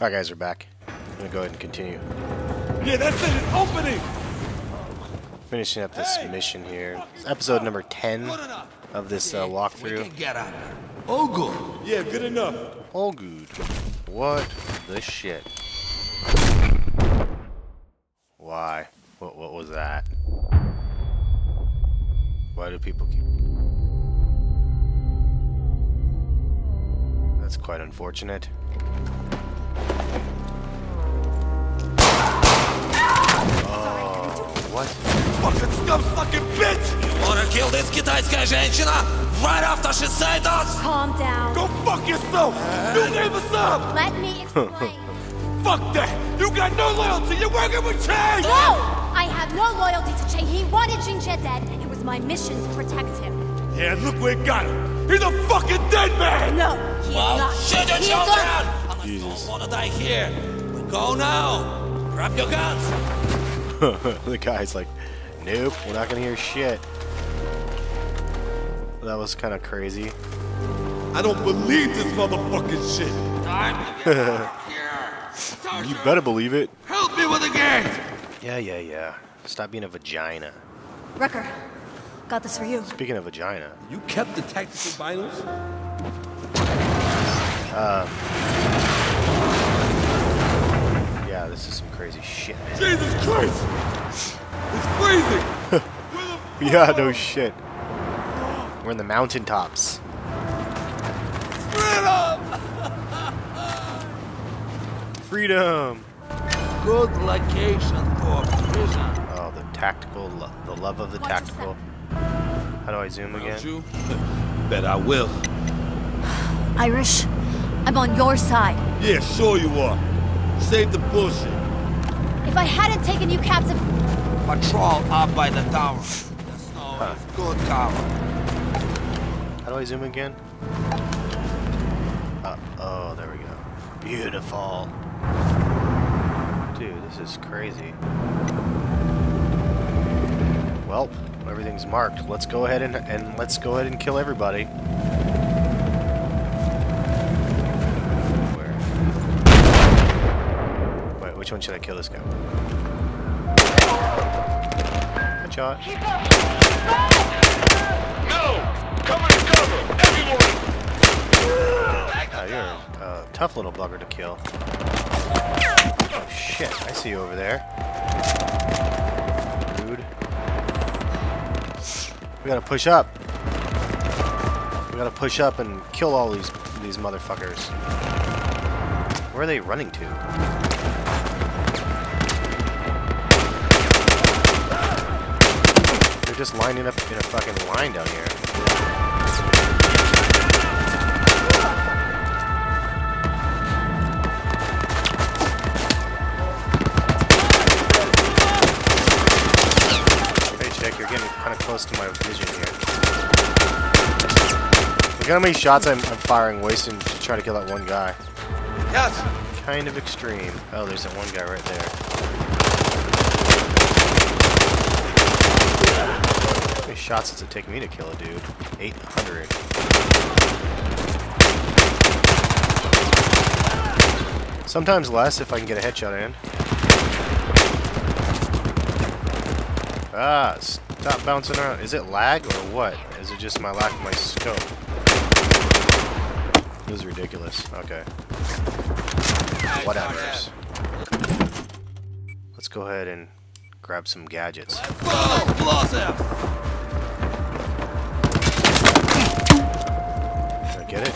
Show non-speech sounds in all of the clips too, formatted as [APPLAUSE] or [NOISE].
Alright guys, we're back. I'm gonna go ahead and continue. Yeah, that's it. It's opening. Finishing up this Hey! mission here. It's episode number 10 of this uh, walkthrough. Get out. Oh, good. Yeah, good enough. All good. What the shit? Why? What, what was that? Why do people keep... That's quite unfortunate. kill this китайская женщина right after she said us? Calm down. Go fuck yourself! New name is up! Let me [LAUGHS] explain. fuck that! You got no loyalty! You're working with Che? No! I have no loyalty to Che. He wanted Jin Jié dead. It was my mission to protect him. Yeah, look where it got him! He's a fucking dead man! No, he's well, not. Shut your jaw down! I don't wanna die here. We go now! Grab your guns! [LAUGHS] the guy's like, nope, we're not gonna hear shit. That was kind of crazy. I don't believe this motherfucking shit. Time to get out of [LAUGHS] here. You better believe it. Help me with the gang. Yeah, yeah, yeah. Stop being a vagina. Recker, got this for you. Speaking of vagina, You kept the tactical vinyls? Um, yeah, this is some crazy shit, man. Jesus Christ. It's freezing. [LAUGHS] Where the Yeah, no shit. We're in the mountaintops. I? Freedom! Good location for prison. Oh, the tactical, lo- the love of the Watch tactical. How do I zoom again? Don't you? [LAUGHS] Bet I will. [SIGHS] Irish, I'm on your side. Yeah, sure you are. Save the bullshit. If I hadn't taken you captive, Patrol up by the tower. The snow is good cover. Do I zoom again? Uh, oh, there we go. Beautiful. Dude, this is crazy. Well, everything's marked. Let's go ahead and, and let's go ahead and kill everybody. Where? Wait, which one should I kill this guy? Headshot. You're a tough little bugger to kill. Oh shit, I see you over there. Rude. We gotta push up. We gotta push up and kill all these these motherfuckers. Where are they running to? They're just lining up in a fucking line down here. Close to my vision here. Look at how many shots I'm, I'm firing, wasting to try to kill that one guy. Yes. Kind of extreme. Oh, there's that one guy right there. How many shots does it take me to kill a dude? 800. Sometimes less if I can get a headshot in. Ah, stop bouncing around. Is it lag or what? Is it just my lack of my scope? This is ridiculous. Okay. Whatever. Let's go ahead and grab some gadgets. Did I get it?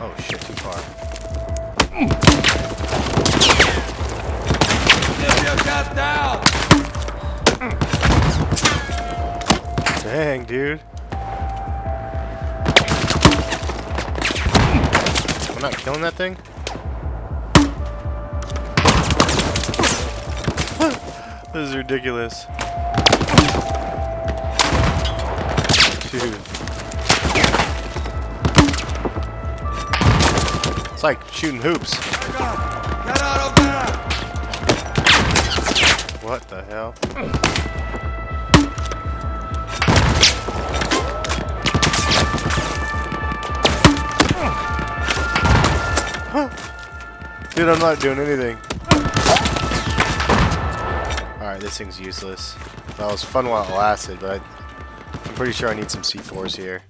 Oh shit, too far. Get your down. Dang, dude. I'm not killing that thing? [LAUGHS] this is ridiculous. Dude. It's like shooting hoops. Get out of there. What the hell? [LAUGHS] Dude, I'm not doing anything. Alright, this thing's useless. That was fun while it lasted, but I'm pretty sure I need some C4s here.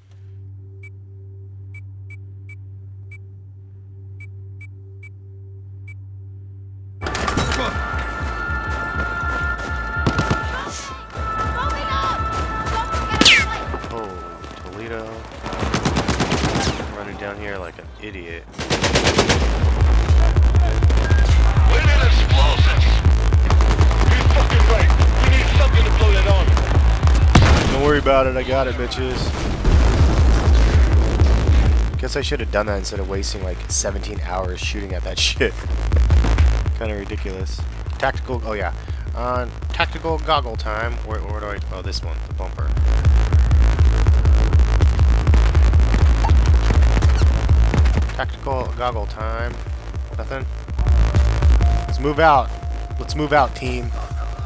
Running down here like an idiot. We need explosives. You're fucking right. We need something to blow that on. Don't worry about it, I got it, bitches. Guess I should have done that instead of wasting like 17 hours shooting at that [LAUGHS] shit. Kinda ridiculous. Tactical, oh yeah. Uh, tactical goggle time. Where, where do I, oh this one, the bumper. Tactical goggle time. Nothing? Let's move out. Let's move out, team.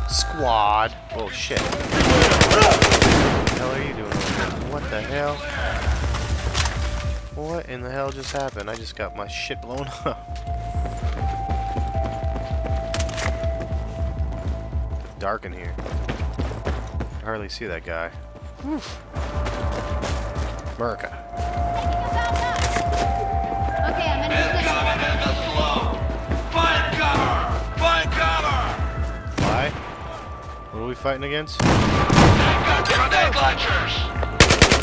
Squad. Oh shit. What the hell are you doing? What the hell? What in the hell just happened? I just got my shit blown [LAUGHS] up. It's dark in here. I hardly see that guy. Oof. America. Okay, I'm in position. Incoming in the slow. Find cover. Find cover. Why? What are we fighting against? Got grenade launchers.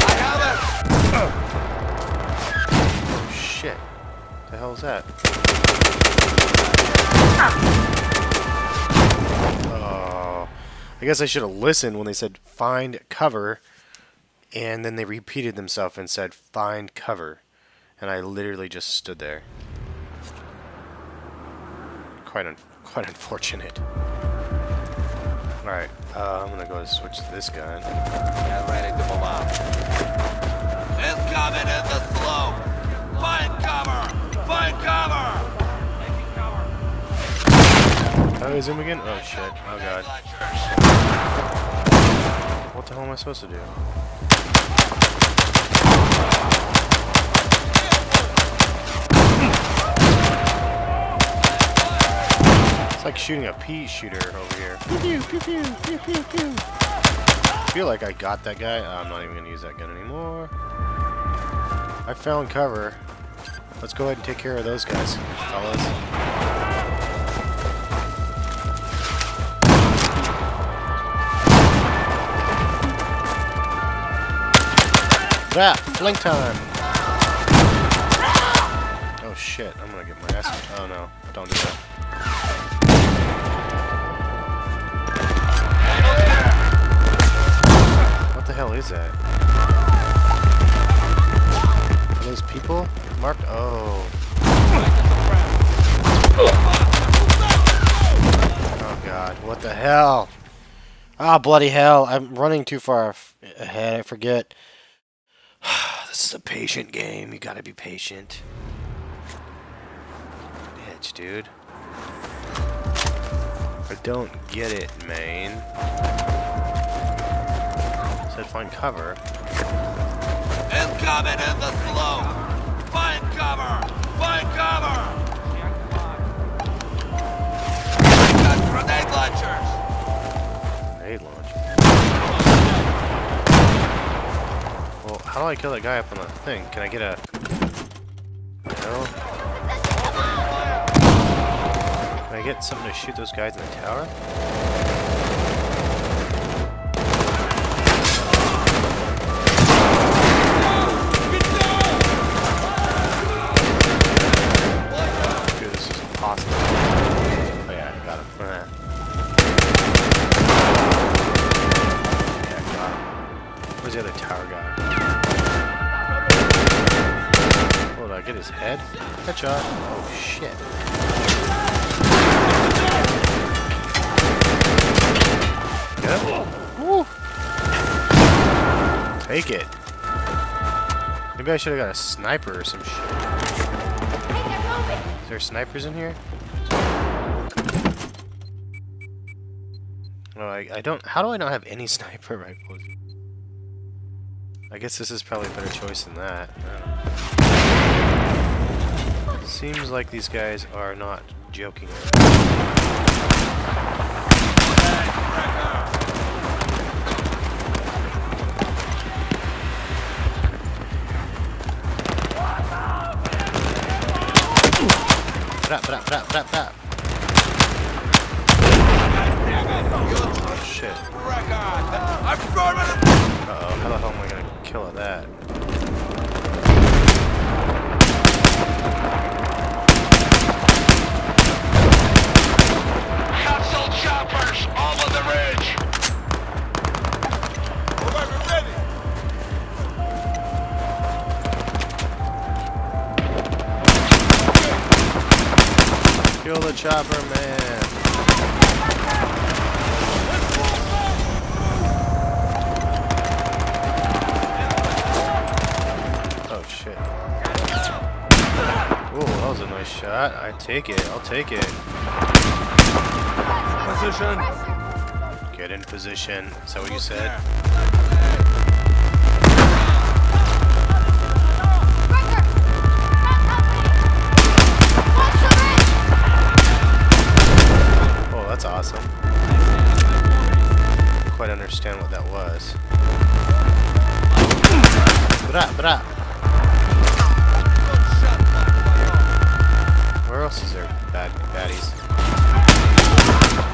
I have Oh shit. What the hell is that? Oh. I guess I should have listened when they said find cover and then they repeated themselves and said find cover. And I literally just stood there. Quite un quite unfortunate. Alright, uh, I'm gonna go switch to this gun. Get ready to move out. Incoming in the slow. Find cover. Find cover. I zoom again? Oh shit. Oh god. What the hell am I supposed to do? It's like shooting a pea shooter over here. Pew, pew, pew, pew, pew, pew, pew. I feel like I got that guy. Oh, I'm not even gonna use that gun anymore. I found cover. Let's go ahead and take care of those guys, fellas. That flank time. Oh shit! I'm gonna get my ass. Oh no! Don't do that. What the hell is that? Are those people marked? Oh. Oh god! What the hell? Ah, bloody hell! I'm running too far ahead. I forget. [SIGHS] this is a patient game. You gotta be patient. Bitch, dude. I don't get it, find cover. Incoming in the slow. Find cover. Find cover. Got grenade launchers. Grenade launcher. Well, how do I kill that guy up on the thing? Can I get a... No? Can I get something to shoot those guys in the tower? Oh yeah, I got him. Yeah, I got him. Where's the other tower guy? Oh, did I get his head? Headshot. Oh shit. Get him? Woo. Take it. Maybe I should have got a sniper or some shit. There snipers in here? Oh, I, I don't. How do I not have any [LAUGHS] sniper rifles? I guess this is probably a better choice than that. Seems like these guys are not joking around. Brap, brap, brap, brap, brap. Oh shit. Uh oh, how the hell am I gonna kill at that? Chopper, man. Oh shit. Oh, that was a nice shot. I take it. I'll take it. Position. Get in position. Is that what you said? Awesome. Quite understand what that was. Bra, bra. Where else is there bad baddies?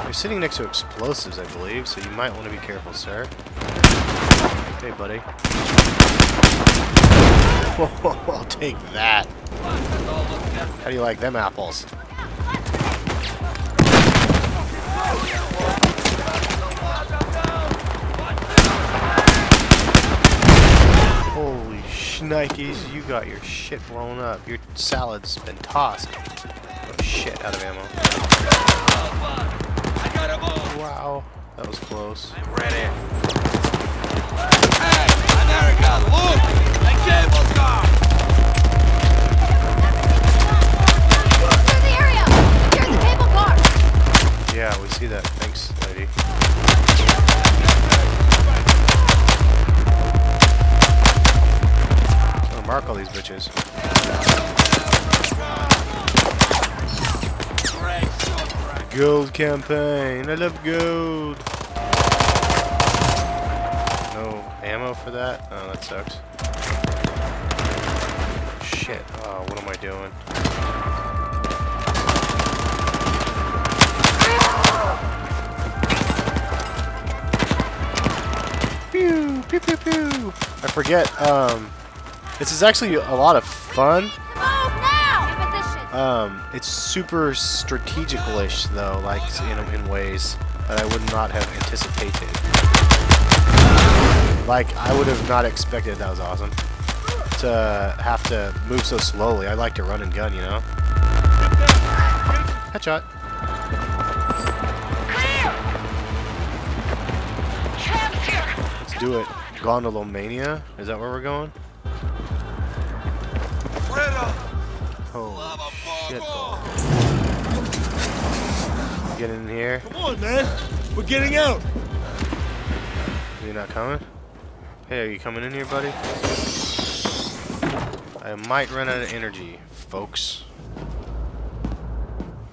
You're sitting next to explosives, I believe, so you might want to be careful, sir. Hey, buddy. [LAUGHS] I'll take that. How do you like them apples? Holy shnikes, you got your shit blown up. Your salad's been tossed. Oh shit, out of ammo. I gotta move. Wow, that was close. I'm ready. Hey, America, look! The cable car! Clear the area! Secure the cable car! Yeah, we see that. Thanks, lady. Mark all these bitches. Gold campaign. I love gold. No ammo for that? Oh, that sucks. Shit. Oh, what am I doing? Pew, pew, pew, pew. I forget, um, this is actually a lot of fun. Move now! In position! Um, it's super strategical-ish though, like in, in ways that I would not have anticipated. Like, I would have not expected, that was awesome, to have to move so slowly. I like to run and gun, you know? Headshot. Clear! Let's do it. Gondolomania? Is that where we're going? Holy shit. Get in here. Come on, man. We're getting out. You're not coming? Hey, are you coming in here, buddy? I might run out of energy, folks.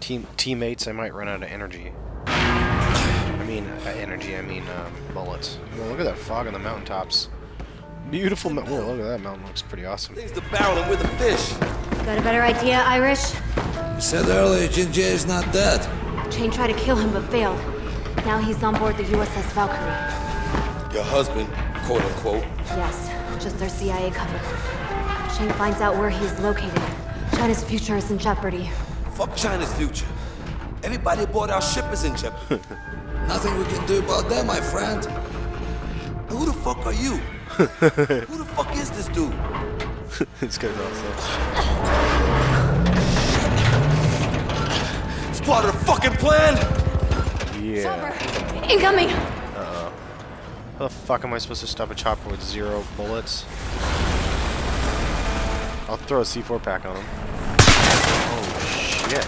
Team teammates, I might run out of energy. I mean, uh, energy. I mean, um, bullets. Well, look at that fog on the mountaintops. Beautiful. mountain. Whoa, look at that mountain. Looks pretty awesome. Things the barrel and with the fish. Got a better idea, Irish? You said earlier Jin Jié is not dead. Chang tried to kill him but failed. Now he's on board the USS Valkyrie. Your husband, quote unquote. Yes, just their CIA cover. Chang finds out where he's located. China's future is in jeopardy. Fuck China's future. Everybody aboard our ship is in jeopardy. [LAUGHS] Nothing we can do about that, my friend. Who the fuck are you? Who the fuck is this dude? [LAUGHS] it's gonna awesome. It's part of the fucking plan? Yeah. Incoming! Uh. How the fuck am I supposed to stop a chopper with zero bullets? I'll throw a C4 pack on him. Oh shit.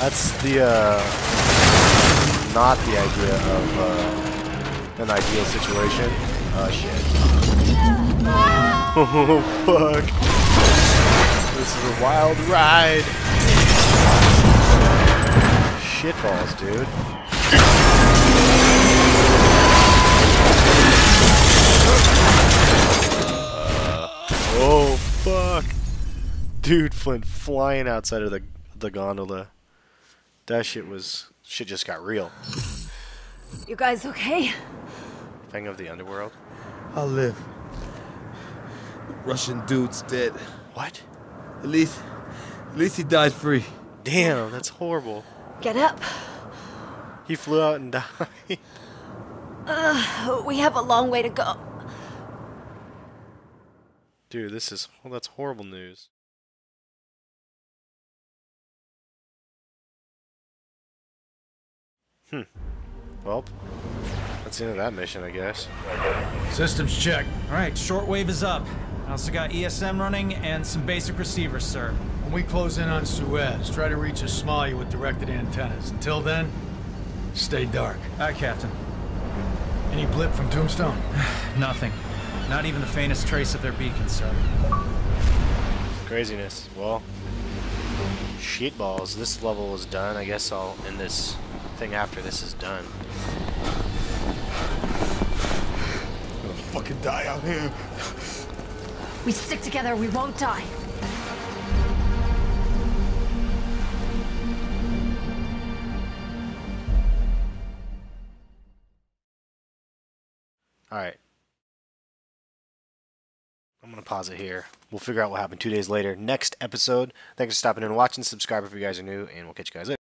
That's the uh not the idea of uh an ideal situation. Oh shit. Oh, [LAUGHS] fuck. This is a wild ride. Shitballs, dude. Uh, oh, fuck. Dude, Flint flying outside of the, the gondola. That shit was... Shit just got real. You guys okay? Thing of the underworld. I'll live. The Russian dude's dead. What? At least, at least he died free. Damn, that's horrible. Get up. He flew out and [LAUGHS] died. We have a long way to go. Dude, this is well, that's horrible news. Hmm. Well, that's the end of that mission, I guess. Systems check. All right, shortwave is up. I also got ESM running and some basic receivers, sir. When we close in on Suez, try to reach a Somalia with directed antennas. Until then, stay dark. Aye, Captain. Any blip from Tombstone? [SIGHS] Nothing. Not even the faintest trace of their beacon, sir. Craziness. Well, shitballs. This level is done. I guess I'll end this thing after this is done. I'm gonna fucking die out here. We stick together, we won't die. All right. I'm going to pause it here. We'll figure out what happened two days later. Next episode. Thanks for stopping in and watching. Subscribe if you guys are new, and we'll catch you guys later.